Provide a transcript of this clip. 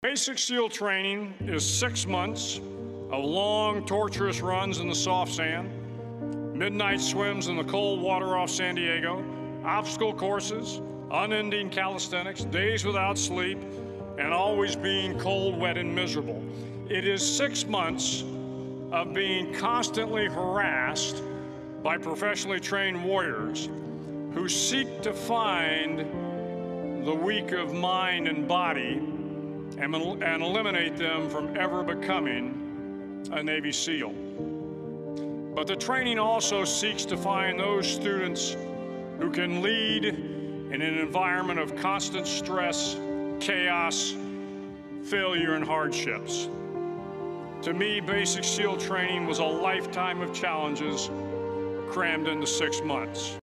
Basic SEAL training is six months of long, torturous runs in the soft sand, midnight swims in the cold water off San Diego, obstacle courses, unending calisthenics, days without sleep, and always being cold, wet, and miserable. It is six months of being constantly harassed by professionally trained warriors who seek to find the weak of mind and body and, eliminate them from ever becoming a Navy SEAL. But the training also seeks to find those students who can lead in an environment of constant stress, chaos, failure, and hardships. To me, basic SEAL training was a lifetime of challenges crammed into six months.